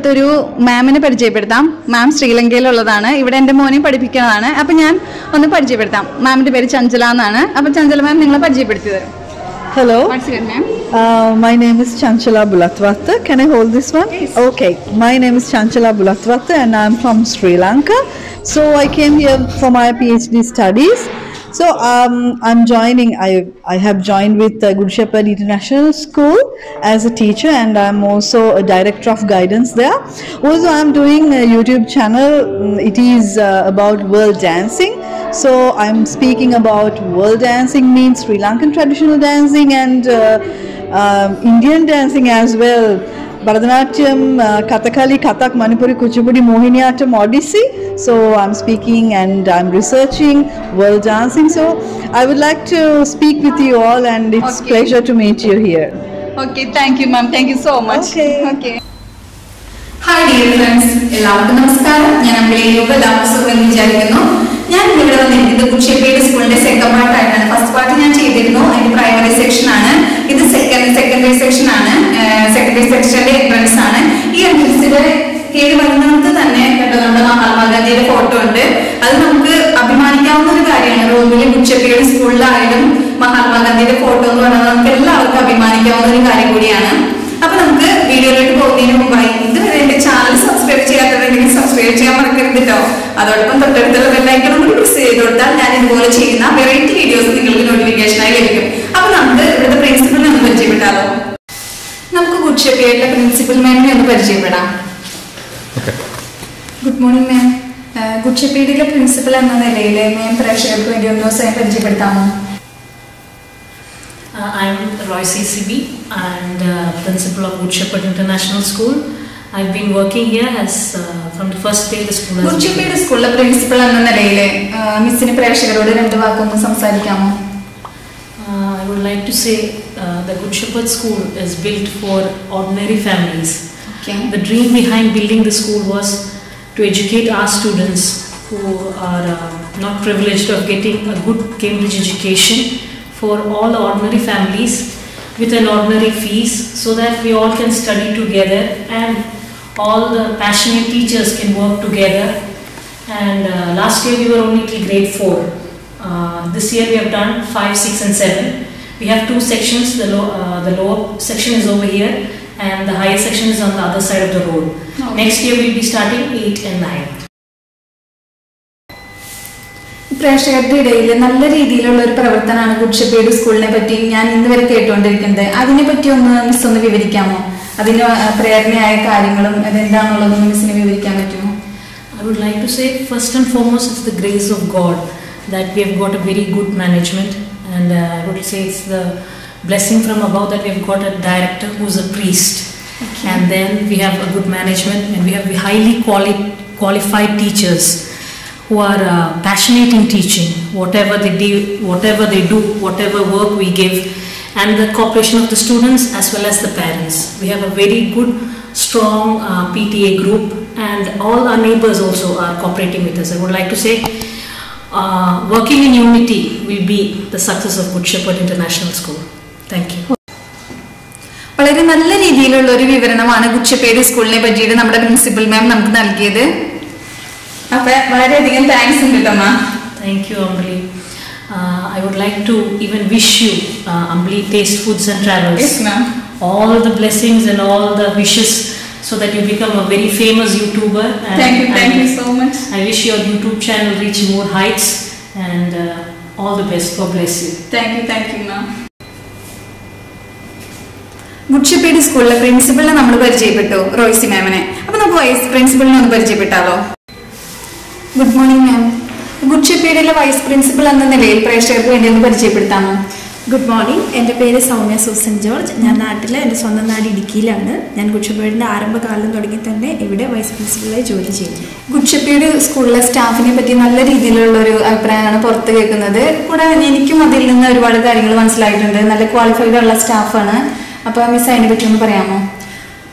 അടുത്തൊരു മാമിനെ പരിചയപ്പെടുത്താം. മാം ശ്രീലങ്കയിലുള്ളതാണ്. ഇവിടെ എന്റെ മോനെയും പഠിപ്പിക്കുന്നതാണ്. അപ്പം ഞാൻ ഒന്ന് പരിചയപ്പെടുത്താം. മാമിന്റെ പേര് ചഞ്ചല എന്നാണ്. അപ്പം ചഞ്ചല മാം നിങ്ങളെ പരിചയപ്പെടുത്തി തരും. Hello my name is Chanchala Bulathwatta can I hold this one okay my name is Chanchala Bulathwatta and I am from Sri Lanka so I came here from my P H D studies So um, I'm joining, I, I have joined with uh, Good Shepherd International School as a teacher and I'm also a director of guidance there. Also, I'm doing a YouTube channel. Mm, It is uh, about world dancing. So I'm speaking about world dancing means Sri Lankan traditional dancing and uh, um, Indian dancing as well. Bharatanatyam, uh, Kathakali, Kathak, Manipuri, Kuchipudi, Mohiniyattam, Odissi. So I'm speaking and I'm researching world dancing. So I would like to speak with you all and it's Okay. pleasure to meet you here. Okay, thank you ma'am. Thank you so much. Okay. Okay hi dear friends എല്ലാവർക്കും നമസ്കാരം ഞാൻ നമ്മുടെ യോഗ എല്ലാവർക്കും സുഖം വിചാരിക്കുന്നു ഞാൻ ഇത് കുച്ചേപ്പേട് സ്കൂളിന്റെ സെക്കൻഡ് പാർട്ടായിട്ടാണ് ഫസ്റ്റ് പാർട്ട് ഞാൻ ചെയ്തിരുന്നു. അതിന്റെ പ്രൈമറി സെക്ഷൻ ആണ്. ഇത് സെക്കൻഡ് സെക്കൻഡറി സെക്ഷൻ ആണ്. സെക്കൻഡറി സെക്ഷന്റെ എൻട്രൻസ് ആണ്. ഈ എൻട്രൻസിന്റെ കീഴിൽ വരുന്നത് തന്നെ കേട്ടോ നമ്മുടെ മഹാത്മാഗാന്ധിയുടെ ഫോട്ടോ ഉണ്ട്. അത് നമുക്ക് അഭിമാനിക്കാവുന്ന ഒരു കാര്യമാണ്. റോമിലെ കുച്ചപ്പേട് സ്കൂളിലായാലും മഹാത്മാഗാന്ധിയുടെ ഫോട്ടോ എന്ന് പറയുന്നത് നമുക്ക് എല്ലാവർക്കും അഭിമാനിക്കാവുന്ന ഒരു കാര്യം കൂടിയാണ്. അപ്പൊ നമുക്ക് വീഡിയോയിലോട്ട് പോകുന്നതിന് മുമ്പായി ഇതുവരെ എന്റെ ചാനൽ സബ്സ്ക്രൈബ് ചെയ്യാത്തവരുണ്ടെങ്കിൽ സബ്സ്ക്രൈബ് ചെയ്യാൻ മറക്കരുത് കേട്ടോ അതോടൊപ്പം തൊട്ടടുത്തുള്ള ബെല്ലൈക്കണം കൂടി പ്രസ് ചെയ്ത് കൊടുത്താൽ ഞാൻ ഇതുപോലെ ചെയ്യുന്ന വെറൈറ്റി വീഡിയോസ് നിങ്ങൾക്ക് നോട്ടിഫിക്കേഷനായി ലഭിക്കും. അപ്പൊ നമുക്ക് ഇവിടുത്തെ പ്രിൻസിപ്പലിനെ ഒന്ന് പരിചയപ്പെട്ടാലോ? നമുക്ക് കുട്ടിയുടെ പ്രിൻസിപ്പൽ മാമിനെ ഒന്ന് പരിചയപ്പെടാം. ഗുഡ് മോർണിംഗ് മാം കുച്ചപ്പേടിയിലെ പ്രിൻസിപ്പൽ എന്ന നിലയിൽ മാം പ്രേക്ഷകർക്ക് വേണ്ടി ഒന്ന് സ്വയം പരിചയപ്പെടുത്താമോ? Uh, am Roy CCB and uh, principal of Good Shepherd International School. I've been working here as uh, from the first day the school has been. കുച്ചിപ്പേട് സ്കൂളിലെ principal എന്ന നിലയിൽ മിസ്സിന് പ്രേക്ഷകരോട് രണ്ട് വാക്കൊന്ന് സംസാരിക്കാമോ Uh, I would like to say uh, the Good Shepherd School is built for ordinary families. Okay. The dream behind building the school was to educate our students who are uh, not privileged of getting a good Cambridge education for all ordinary families with an ordinary fees so that we all can study together and all the passionate teachers can work together. And uh, last year we were only till grade 4. Uh, this year we have done 5, 6 and 7. We have two sections. The, low, uh, the lower section is over here and the higher section is on the other side of the road. Okay. Next year we will be starting 8 and 9. പ്രേക്ഷകരുടെ ഇടയിൽ നല്ല രീതിയിലുള്ള ഒരു പ്രവർത്തനമാണ് ഗുഡ്ഷപ്പേട് സ്കൂളിനെ പറ്റി ഞാൻ ഇന്ന് വരെ കേട്ടുകൊണ്ടിരിക്കുന്നത് അതിനെ പറ്റി ഒന്ന് മിസ് ഒന്ന് വിവരിക്കാമോ അതിന് ആ, പ്രേരണയായ കാര്യങ്ങളും അതെന്താണെന്നുള്ളതൊന്ന് മിസ്സിന് വിവരിക്കാൻ പറ്റുമോ I would like to say first and foremost it's the grace of God that we have got a very good management and uh, I would say it's the blessing from above that we have got a director who's a priest and then we have a good management and we have highly quali- qualified teachers who are uh, passionate in teaching whatever they do whatever they do whatever work we give and the cooperation of the students as well as the parents we have a very good strong uh, pta group and all our neighbors also are cooperating with us i would like to say uh, working in unity will be the success of good shepherd international school thank you വളരെ നല്ല രീതിയിലുള്ള ഒരു വിവരണമാണ് കുച്ചപ്പേട് സ്കൂളിനെ പറ്റിയിട്ട് നമ്മുടെ principal മാം നമുക്ക് നൽകിയത് അപ്പൊ വളരെയധികം താങ്ക്സ് ഉണ്ട് കേട്ടോ ma'am thank you Ambali. Uh, I would like to even wish you, uh, Ambali Taste Foods and Travels, yes ma'am all the blessings and all the wishes so that you become a very famous YouTuber. And thank you thank you I, so much I wish your YouTube channel reach more heights and uh, all the best. God bless you. Thank you thank you ma'am ഗുഡ്ഷിപ്പേടി സ്കൂളിലെ പ്രിൻസിപ്പളിനെ നമ്മൾ പരിചയപ്പെട്ടു റോയ്സി മാമിനെ അപ്പൊ നമുക്ക് vice പ്രിൻസിപ്പളിനെ ഒന്ന് പരിചയപ്പെട്ടാലോ good morning ma'am ഗുഡ്ഷിപ്പേടിയിലെ വൈസ് പ്രിൻസിപ്പൽ എന്ന നിലയിൽ പ്രേക്ഷകർക്ക് വേണ്ടി ഒന്ന് പരിചയപ്പെടുത്താമോ? Good morning. എന്റെ പേര് സൗമ്യ സൂസൻ ജോർജ്. ഞാൻ നാട്ടിൽ എന്റെ സ്വന്തം നാട് ഇടുക്കിയിലാണ്. ഞാൻ ഗുഡ്ഷപ്പേടിന്റെ ആരംഭകാലം തുടങ്ങി തന്നെ ഇവിടെ വൈസ് പ്രിൻസിപ്പളായി ജോലി ചെയ്യുന്നു ഗുഡ്ഷപ്പേട് സ്കൂളിലെ സ്റ്റാഫിനെ പറ്റി നല്ല രീതിയിലുള്ള ഒരു അഭിപ്രായമാണ് പുറത്ത് കേൾക്കുന്നത്. കൂടാതെ എനിക്കും അതിൽ നിന്ന് ഒരുപാട് കാര്യങ്ങൾ മനസ്സിലായിട്ടുണ്ട്. നല്ല ക്വാളിഫൈഡ് ഉള്ള സ്റ്റാഫാണ്. അപ്പോൾ മിസ് അതിനെ പറ്റി ഒന്ന് പറയാമോ?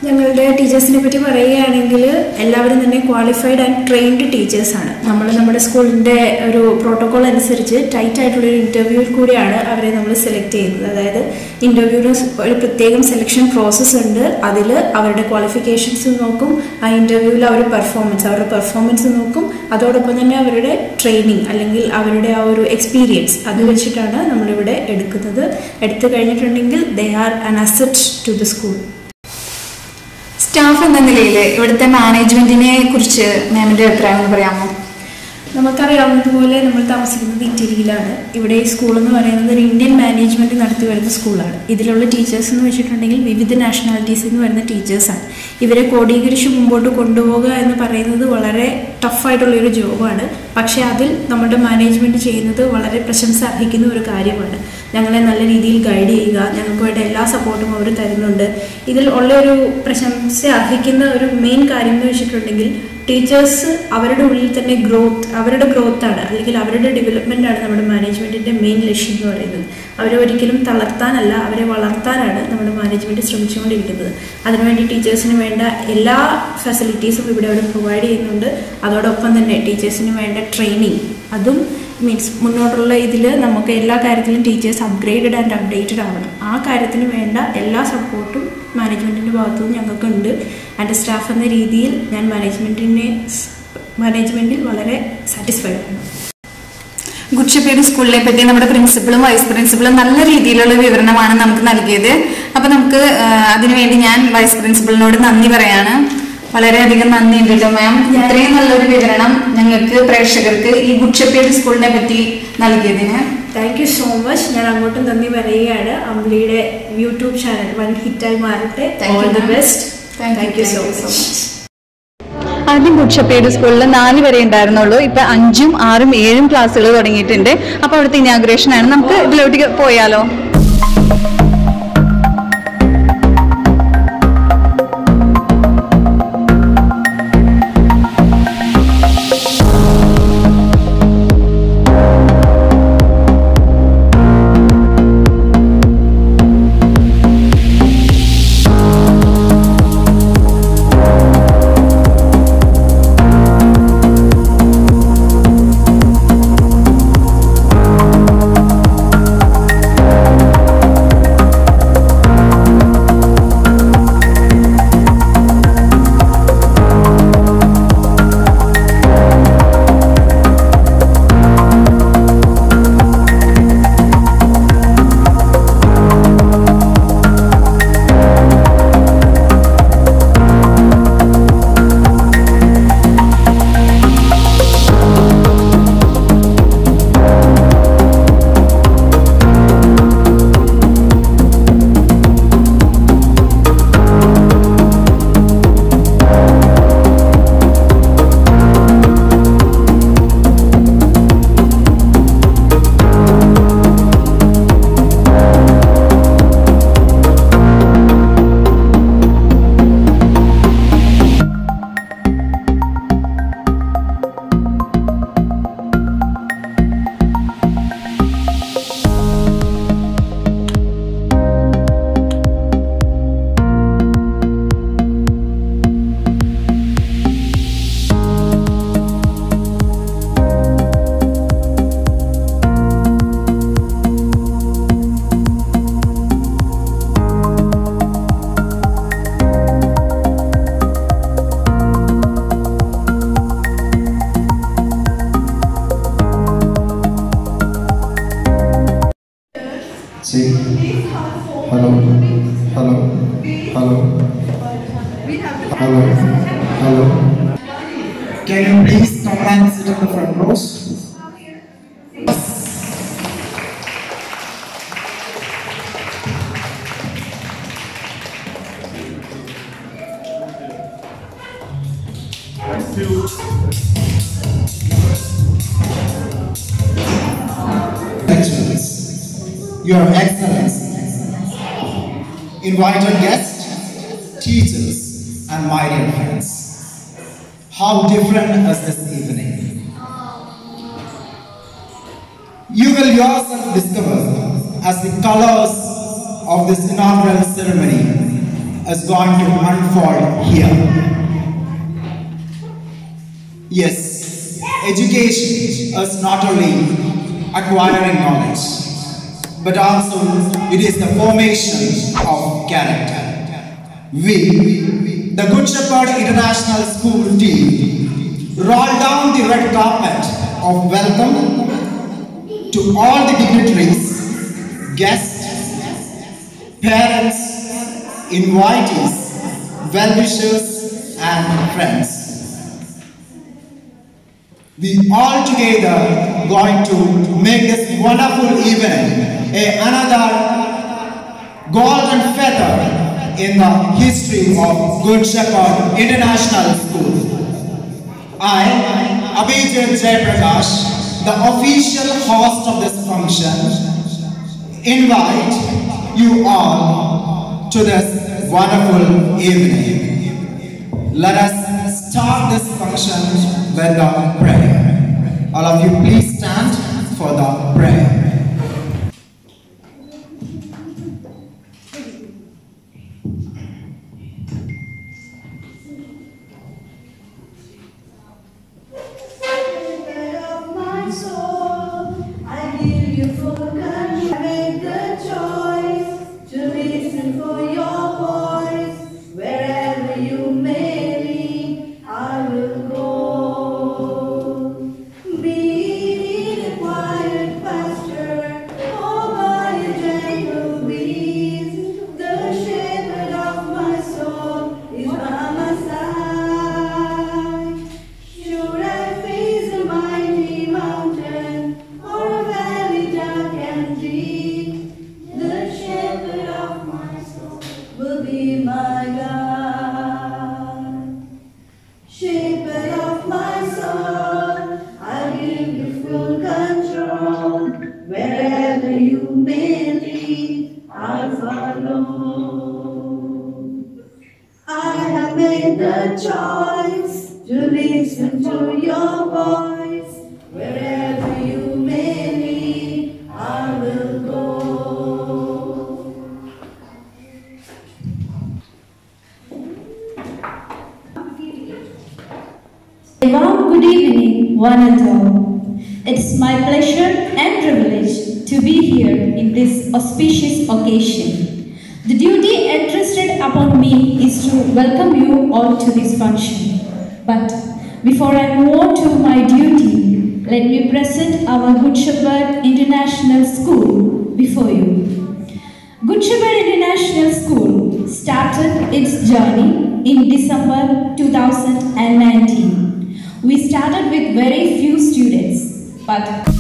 ഞങ്ങളുടെ ടീച്ചേഴ്സിനെ പറ്റി പറയുകയാണെങ്കിൽ എല്ലാവരും തന്നെ ക്വാളിഫൈഡ് ആൻഡ് ട്രെയിൻഡ് ടീച്ചേഴ്സാണ് നമ്മൾ നമ്മുടെ സ്കൂളിന്റെ ഒരു പ്രോട്ടോകോൾ അനുസരിച്ച് ടൈറ്റ് ആയിട്ടുള്ള ഒരു ഇന്റർവ്യൂവിൽ കൂടിയാണ് അവരെ നമ്മൾ സെലക്ട് ചെയ്യുന്നത്. അതായത് ഇന്റർവ്യൂവിന് ഒരു പ്രത്യേകം സെലക്ഷൻ പ്രോസസ്സ് ഉണ്ട്. അതിൽ അവരുടെ ക്വാളിഫിക്കേഷൻസ് നോക്കും. ആ ഇന്റർവ്യൂവിൽ അവർ പെർഫോമൻസ് അവരുടെ പെർഫോമൻസ് നോക്കും. അതോടൊപ്പം തന്നെ അവരുടെ ട്രെയിനിങ് അല്ലെങ്കിൽ അവരുടെ ആ ഒരു എക്സ്പീരിയൻസ് അത് വെച്ചിട്ടാണ് നമ്മളിവിടെ എടുക്കുന്നത്. എടുത്തു കഴിഞ്ഞിട്ടുണ്ടെങ്കിൽ they are an asset to the school staff എന്ന നിലയിൽ ഇവിടുത്തെ മാനേജ്മെന്റിനെ കുറിച്ച് മാമിന്റെ അഭിപ്രായം പറയാമോ? നമുക്കറിയാവുന്നതുപോലെ നമ്മൾ താമസിക്കുന്നത് ഇറ്റലിയിലാണ്. ഇവിടെ സ്കൂൾ എന്ന് പറയുന്നത് ഒരു ഇന്ത്യൻ മാനേജ്മെന്റ് നടത്തി വരുന്ന സ്കൂളാണ് ഇതിലുള്ള ടീച്ചേഴ്സ് എന്ന് വെച്ചിട്ടുണ്ടെങ്കിൽ വിവിധ നാഷണാലിറ്റീസിൽ നിന്ന് വരുന്ന ടീച്ചേഴ്സാണ് ഇവരെ കോടീകരിച്ച് മുമ്പോട്ട് കൊണ്ടുപോകുക എന്ന് പറയുന്നത് വളരെ ടഫായിട്ടുള്ളൊരു ജോബാണ് പക്ഷേ അതിൽ നമ്മുടെ മാനേജ്മെന്റ് ചെയ്യുന്നത് വളരെ പ്രശംസ അർഹിക്കുന്ന ഒരു കാര്യമാണ്. ഞങ്ങളെ നല്ല രീതിയിൽ ഗൈഡ് ചെയ്യുക ഞങ്ങൾക്ക് വേണ്ട എല്ലാ സപ്പോർട്ടും അവർ തരുന്നുണ്ട്. ഇതിൽ ഉള്ള ഒരു പ്രശംസ അർഹിക്കുന്ന ഒരു മെയിൻ കാര്യം എന്ന് വെച്ചിട്ടുണ്ടെങ്കിൽ ടീച്ചേഴ്സ് അവരുടെ ഉള്ളിൽ തന്നെ ഗ്രോത്ത് അവരുടെ ഗ്രോത്താണ് അല്ലെങ്കിൽ അവരുടെ ഡെവലപ്മെന്റ് ആണ് നമ്മുടെ മാനേജ്മെന്റിന്റെ മെയിൻ ലക്ഷ്യം എന്ന് പറയുന്നത്. അവരെ ഒരിക്കലും തളർത്താനല്ല അവരെ വളർത്താനാണ് നമ്മുടെ മാനേജ്മെന്റ് ശ്രമിച്ചുകൊണ്ടിരിക്കുന്നത്. അതിനുവേണ്ടി ടീച്ചേഴ്സിന് വേണ്ട എല്ലാ ഫെസിലിറ്റീസും ഇവിടെ അവർ പ്രൊവൈഡ് ചെയ്യുന്നുണ്ട്. അതോടൊപ്പം തന്നെ ടീച്ചേഴ്സിന് വേണ്ട ട്രെയിനിങ് അതും മീൻസ് മുന്നോട്ടുള്ള ഇതിൽ നമുക്ക് എല്ലാ കാര്യത്തിലും ടീച്ചേഴ്സ് അപ്ഗ്രേഡ് ആൻഡ് അപ്ഡേറ്റഡ് ആവണം. ആ കാര്യത്തിന് വേണ്ട എല്ലാ സപ്പോർട്ടും മാനേജ്മെന്റിന്റെ ഭാഗത്തു നിന്ന് ഞങ്ങൾക്കുണ്ട്. ആൻഡ് സ്റ്റാഫ് എന്ന രീതിയിൽ ഞാൻ മാനേജ്മെന്റിനെ മാനേജ്മെന്റിൽ വളരെ സാറ്റിസ്ഫൈഡ് ആണ്. ഗുഡ്ഷപ്പേട് സ്കൂളിനെ പറ്റി നമ്മുടെ പ്രിൻസിപ്പളും വൈസ് പ്രിൻസിപ്പളും നല്ല രീതിയിലുള്ള വിവരണമാണ് നമുക്ക് നൽകിയത്. അപ്പോൾ നമുക്ക് അതിനുവേണ്ടി ഞാൻ വൈസ് പ്രിൻസിപ്പളിനോട് നന്ദി പറയാണ്. വളരെയധികം നന്ദി ഉണ്ട് കേട്ടോ മാം ഇത്രയും നല്ലൊരു വിവരണം ഞങ്ങൾക്ക് പ്രേക്ഷകർക്ക് ഈ ഗുഡ്ഷപ്പേട് സ്കൂളിനെ പറ്റി നൽകിയതിന്. താങ്ക് യു സോ മച്ച് ഞാൻ അങ്ങോട്ടും നന്ദി പറയുകയാണ്. അമ്പിളിയുടെ യൂട്യൂബ് ചാനൽ വൺ ഹിറ്റായി മാറട്ടെ. All the best thank you so thank you so much ആദ്യം ഗുഡ്ഷപ്പേട് സ്കൂളിൽ നാല് വരെ ഉണ്ടായിരുന്നുള്ളൂ. ഇപ്പൊ അഞ്ചും ആറും ഏഴും ക്ലാസ്സുകൾ തുടങ്ങിയിട്ടുണ്ട്. അപ്പൊ അവിടുത്തെ ഇനാഗ്രേഷൻ ആണ്. നമുക്ക് ഇതിലോട്ട് പോയാലോ? Rows? Excellence, Your Excellency, invited guests, teachers, and my dear friends, how different is this will yourself discover as the colors of this inaugural ceremony is going to unfold here. Yes, education is not only acquiring knowledge, but also it is the formation of character. We, the Good Shepherd International School team, roll down the red carpet of welcome to all the dignitaries, guests, parents, invitees, well-wishers, and friends. We all together going to make this wonderful event a another golden feather in the history of Good Shepherd International School. I, Abhijit Jaiprakash, the official host of this function, invite you all to this wonderful evening. Let us start this function with the prayer. A warm good evening, one and all. It's my pleasure and privilege to be here in this auspicious occasion. The duty entrusted upon me is to welcome you all to this function. But before I move on to my duty, let me present our Good Shepherd International School before you. Good Shepherd International School started its journey in December 2019. We started with very few students, but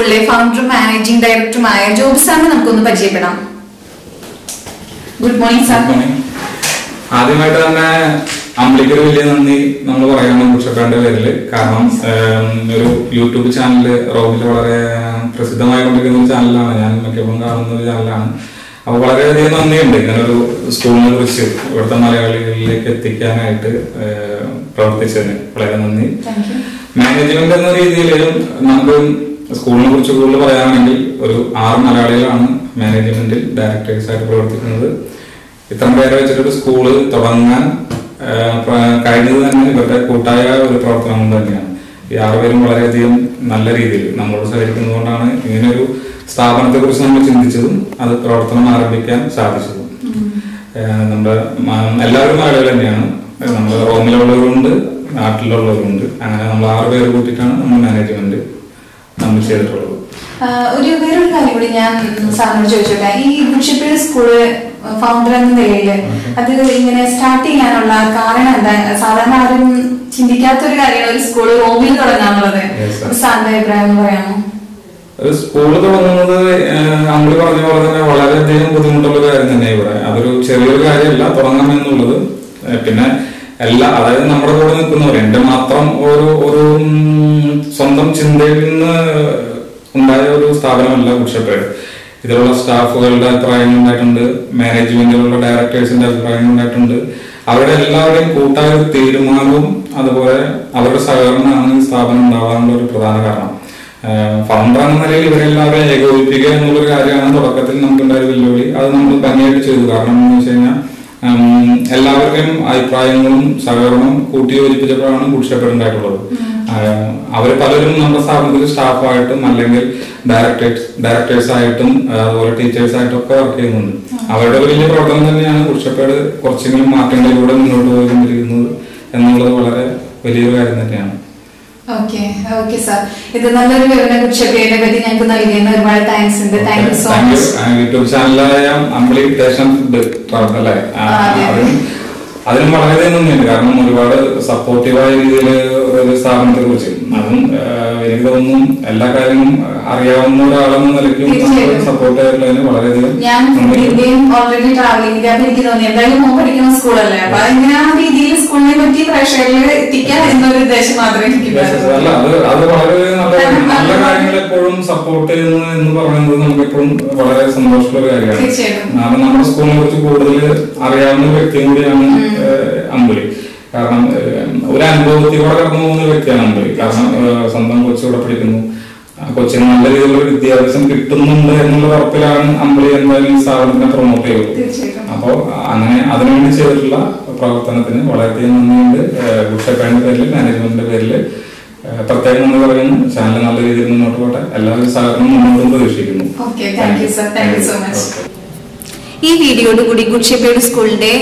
സ്കൂളിലെ ഫൗണ്ടറും managing ഡയറക്ടറുമായ job സാറിനെ നമുക്കൊന്ന് പരിചയപ്പെടാം. Good morning sir ആദ്യമായിട്ട് തന്നെ അമ്പിളിക്ക് ഒരു വലിയ നന്ദി നമ്മൾ പറയണം കുഷക്കാരുടെ പേരിൽ കാരണം ഒരു യൂട്യൂബ് ചാനൽ റോബിൽ വളരെ പ്രസിദ്ധമായിക്കൊണ്ടിരിക്കുന്ന ഒരു ചാനലാണ് ഞാൻ മിക്കപ്പോഴും കാണുന്ന ഒരു ചാനലാണ് അപ്പൊ വളരെയധികം നന്ദിയുണ്ട് ഇങ്ങനൊരു സ്കൂളിനെ കുറിച്ച് ഇവിടുത്തെ മലയാളികളിലേക്ക് എത്തിക്കാനായിട്ട് പ്രവർത്തിച്ചതിന്. വളരെ നന്ദി. മാനേജ്മെന്റ് എന്ന രീതിയിലും നമുക്ക് സ്കൂളിനെ കുറിച്ച് കൂടുതൽ പറയുകയാണെങ്കിൽ ഒരു ആറ് മലയാളികളാണ് മാനേജ്മെന്റിൽ ഡയറക്ടേഴ്സ് ആയിട്ട് പ്രവർത്തിക്കുന്നത്. ഇത്രയും പേരെ വെച്ചിട്ടൊരു സ്കൂൾ തുടങ്ങാൻ കഴിഞ്ഞത് തന്നെ ഇവരുടെ കൂട്ടായ ഒരു പ്രവർത്തനം തന്നെയാണ്. ഈ ആറുപേരും വളരെയധികം നല്ല രീതിയിൽ നമ്മളോട് സഹകരിക്കുന്നതുകൊണ്ടാണ് ഇങ്ങനെയൊരു സ്ഥാപനത്തെ കുറിച്ച് നമ്മൾ ചിന്തിച്ചതും അത് പ്രവർത്തനം ആരംഭിക്കാൻ സാധിച്ചതും. നമ്മുടെ എല്ലാവരും മലയാളികൾ തന്നെയാണ്. നമ്മൾ റോമിലുള്ളവരുണ്ട് നാട്ടിലുള്ളവരുണ്ട്. അങ്ങനെ നമ്മൾ ആറ് കൂട്ടിയിട്ടാണ് നമ്മൾ മാനേജ്മെന്റ് നമ്മൾ ചെയ്തിട്ടുള്ളത്? ഒരു വേറൊരു കാര്യം കൂടി ഞാൻ സാറിനോട് ചോദിച്ചോട്ടെ. ഈ ഗുഡ് ഷെപ്പേർഡ് സ്കൂൾ ഫൗണ്ടർ എന്ന നിലയിൽ അത് ഇങ്ങനെ സ്റ്റാർട്ട് ചെയ്യാനുള്ള കാരണം എന്താ? സാധാരണ ആരും ചിന്തിക്കാത്ത ഒരു കാര്യമാണ് ഒരു സ്കൂൾ റോമിൽ തുടങ്ങാന്നുള്ളത് സാറിന്റെ അഭിപ്രായം പറയാമോ? ഒരു സ്കൂൾ തുടങ്ങുന്നത് അമ്മൾ പറഞ്ഞ പോലെ തന്നെ വളരെയധികം ബുദ്ധിമുട്ടുള്ള കാര്യം തന്നെ ഇവിടെ. അതൊരു ചെറിയൊരു കാര്യമല്ല തുടങ്ങണം എന്നുള്ളത് പിന്നെ എല്ലാ അതായത് നമ്മുടെ കൂടെ നിൽക്കുന്നവർ എന്റെ മാത്രം ഒരു ഒരു സ്വന്തം ചിന്തയിൽ നിന്ന് ഉണ്ടായ ഒരു സ്ഥാപനമല്ല കുഷപ്പേട് ഇതിലുള്ള സ്റ്റാഫുകളുടെ അഭിപ്രായങ്ങൾ ഉണ്ടായിട്ടുണ്ട് മാനേജ്മെന്റിലുള്ള ഡയറക്ടേഴ്സിന്റെ അഭിപ്രായങ്ങൾ ഉണ്ടായിട്ടുണ്ട്. അവരുടെ എല്ലാവരുടെയും കൂട്ടായ ഒരു തീരുമാനവും അതുപോലെ അവരുടെ സഹകരണമാണ് ഈ സ്ഥാപനം ഉണ്ടാവാനുള്ള ഒരു പ്രധാന കാരണം. ഫൗണ്ടർ എന്ന നിലയിൽ ഇവരെല്ലാവരെയും ഏകോപിപ്പിക്കുക എന്നുള്ളൊരു കാര്യമാണ് തുടക്കത്തിൽ നമുക്ക് ഉണ്ടായ വെല്ലുവിളി. അത് നമ്മൾ ഭംഗിയായിട്ട് ചെയ്തു. കാരണം എന്ന് വെച്ച് കഴിഞ്ഞാൽ എല്ലാവരുടെയും അഭിപ്രായങ്ങളും സഹകരണവും കൂട്ടി യോജിപ്പിച്ചപ്പോഴാണ് കുടിച്ചപ്പോൾ ഉണ്ടായിട്ടുള്ളത് അവർ പലരും നമ്മുടെ സ്ഥാപനത്തിൽ സ്റ്റാഫായിട്ടും അല്ലെങ്കിൽ ഡയറക്ടേഴ്സ് ഡയറക്ടേഴ്സ് ആയിട്ടും അതുപോലെ ടീച്ചേഴ്സ് ആയിട്ടും ഒക്കെ വർക്ക് ചെയ്യുന്നുണ്ട്. അവരുടെ വലിയ പ്രവർത്തനം തന്നെയാണ് കുറിച്ചപ്പേട് കുറച്ചെങ്കിലും മാറ്റങ്ങളിലൂടെ മുന്നോട്ട് പോയിക്കൊണ്ടിരിക്കുന്നത് എന്നുള്ളത് വളരെ വലിയൊരു കാര്യം തന്നെയാണ്. ഓക്കെ ഓക്കെ സാർ ഇത് നല്ലൊരു വിവരണ കുറിച്ചൊക്കെ പറ്റി ഞങ്ങൾക്ക് നൽകിയെന്ന് ഒരുപാട് താങ്ക്സ് ഉണ്ട്. Thank you so much YouTube ചാനലായ Ambili station അല്ലേ ആ, വളരെ നന്ദിയുണ്ട്. കാരണം ഒരുപാട് സപ്പോർട്ടീവായ രീതിയിൽ ഒരു സ്ഥാപനത്തെ കുറിച്ച്. അതും എനിക്ക് തോന്നുന്നു എല്ലാ കാര്യങ്ങളും അറിയാവുന്ന ഒരാളെന്ന നിലയ്ക്കും. സപ്പോർട്ട് ആയിട്ടുള്ളതിന് വളരെയധികം ഞാൻ. ഓൾറെഡി ട്രാവലിംഗിന്റെ അപ്പൊ എനിക്ക് തോന്നി. എന്തായാലും മോൻ പഠിക്കുന്ന സ്കൂളല്ലേ? അപ്പൊ ഇങ്ങനെ ആ രീതിയിൽ സ്കൂളിനെ പറ്റി പ്രേക്ഷകരിൽ എത്തിക്കാൻ എന്നൊരു ഉദ്ദേശം മാത്രമേ അല്ല അത് അത് വളരെ നല്ല നല്ല കാര്യങ്ങൾ എപ്പോഴും സപ്പോർട്ട് ചെയ്യുന്നു എന്ന് പറയുന്നത് നമുക്ക് എപ്പോഴും വളരെ സന്തോഷമുള്ള കാര്യമാണ്. കാരണം നമ്മുടെ സ്കൂളിനെ കുറിച്ച് കൂടുതൽ അറിയാവുന്ന വ്യക്തിയും കൂടിയാണ് അമ്പുലി കാരണം ഒരു അനുഭവത്തിലൂടെ കടന്നു പോകുന്ന ഒരു വ്യക്തിയാണ് അമ്പുലി കാരണം സ്വന്തം കൊച്ചിവിടെ പഠിക്കുന്നു. കൊച്ചിന് നല്ല രീതിയിലുള്ള വിദ്യാഭ്യാസം കിട്ടുന്നുണ്ട് എന്നുള്ള ഉറപ്പിലാണ് അമ്പുലി എന്തായാലും ഈ സ്ഥാപനത്തിനെ പ്രൊമോട്ട് ചെയ്തത്. അപ്പോൾ അങ്ങനെ അതിനുവേണ്ടി ചെയ്തിട്ടുള്ള പ്രവർത്തനത്തിന് വളരെയധികം നന്ദിയുണ്ട്. ഗുഡ്ഷപ്പാന്റെ പേരിൽ മാനേജ്മെന്റിന്റെ പേരിൽ പ്രത്യേകം എന്ന് പറയുന്നു. ചാനൽ നല്ല രീതിയിൽ മുന്നോട്ട് പോട്ടെ എല്ലാവരും സഹകരണം മുന്നോട്ട് പ്രതീക്ഷിക്കുന്നു. Okay thank sir thank so much ഈ വീഡിയോയോട് കൂടി ഗുഡ്ഷിപ്പേഡ് സ്കൂളിന്റെ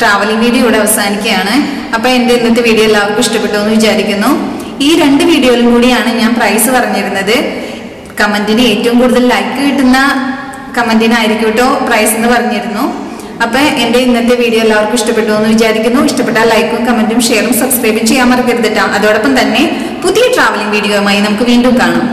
ട്രാവലിംഗ് വീഡിയോ ഇവിടെ അവസാനിക്കുകയാണ്. അപ്പൊ എന്റെ ഇന്നത്തെ വീഡിയോ എല്ലാവർക്കും ഇഷ്ടപ്പെട്ടു എന്ന് വിചാരിക്കുന്നു. ഈ രണ്ട് വീഡിയോയിലും കൂടിയാണ് ഞാൻ പ്രൈസ് പറഞ്ഞിരുന്നത്. കമന്റിന് ഏറ്റവും കൂടുതൽ ലൈക്ക് കിട്ടുന്ന കമന്റിനായിരിക്കും കേട്ടോ പ്രൈസ് എന്ന് പറഞ്ഞിരുന്നു. അപ്പൊ എന്റെ ഇന്നത്തെ വീഡിയോ എല്ലാവർക്കും ഇഷ്ടപ്പെട്ടു എന്ന് വിചാരിക്കുന്നു. ഇഷ്ടപ്പെട്ടാൽ ലൈക്കും കമന്റും ഷെയറും സബ്സ്ക്രൈബും ചെയ്യാൻ മറക്കരുത്. അതോടൊപ്പം തന്നെ പുതിയ ട്രാവലിംഗ് വീഡിയോയുമായി നമുക്ക് വീണ്ടും കാണാം.